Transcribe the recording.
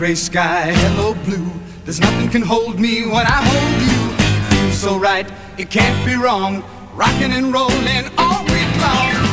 gray sky, hello, blue. There's nothing can hold me when I hold you. It feels so right, it can't be wrong. Rocking and rolling all week long.